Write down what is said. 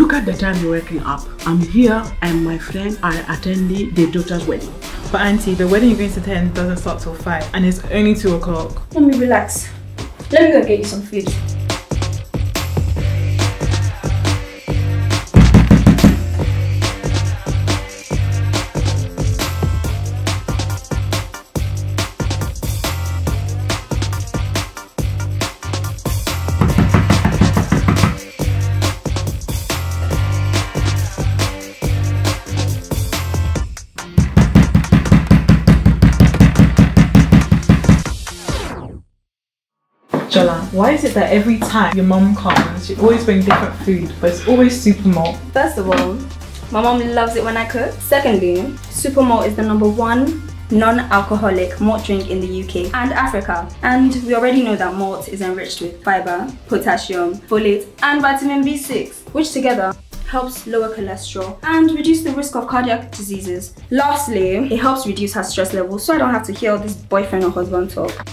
Look at the time you're waking up. I'm here and my friend are attending their daughter's wedding. But auntie, the wedding you're going to attend doesn't start till 5 and it's only 2 o'clock. Let me relax. Let me go get you some food. Jola, why is it that every time your mum comes, she always brings different food, but it's always Supermalt? First of all, my mom loves it when I cook. Secondly, Supermalt is the number one non-alcoholic malt drink in the UK and Africa. And we already know that malt is enriched with fiber, potassium, folate, and vitamin B6, which together helps lower cholesterol and reduce the risk of cardiac diseases. Lastly, it helps reduce her stress levels so I don't have to hear all this boyfriend or husband talk.